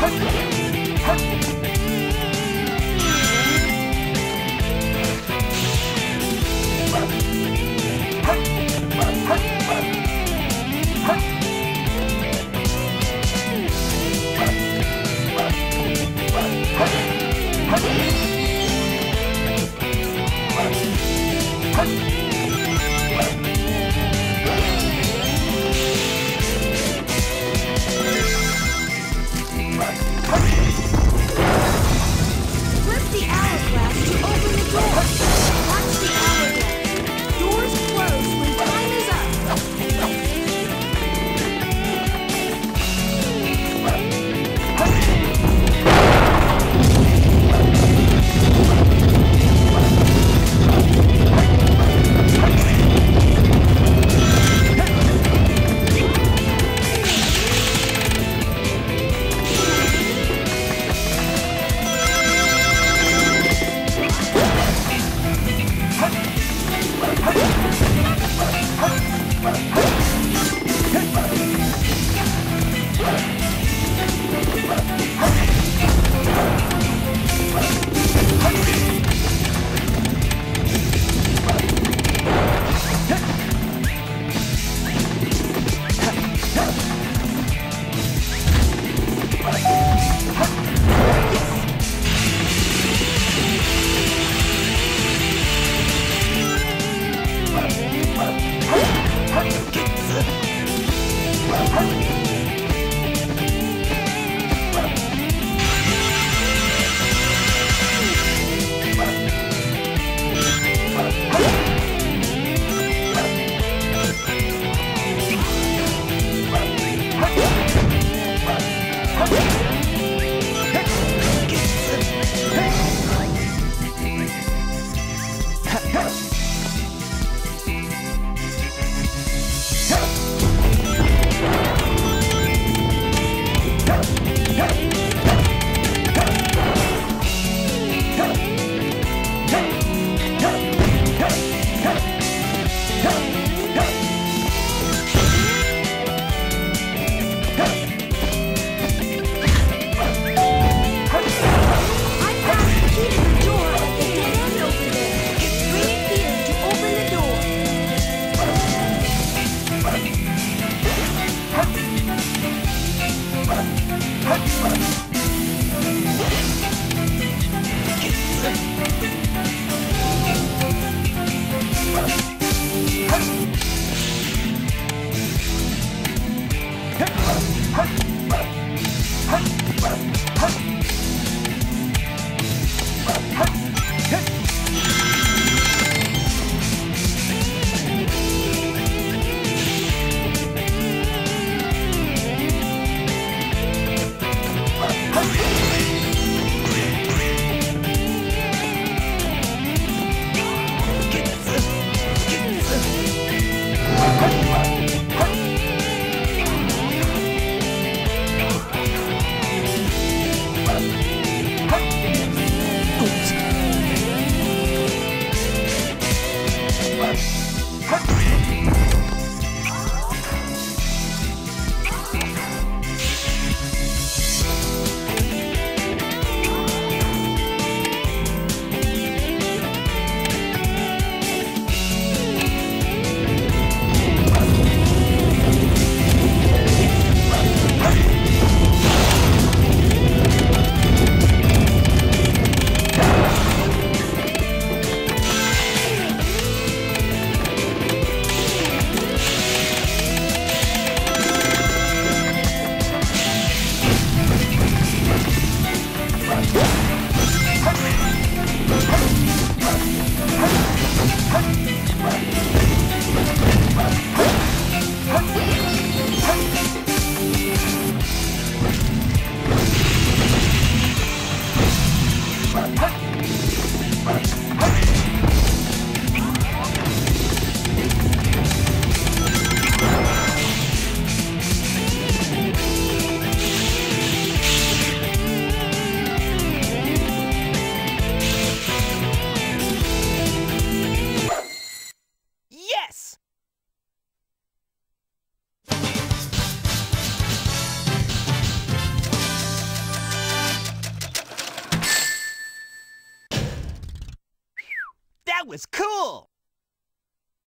Hey! 嘿 was cool!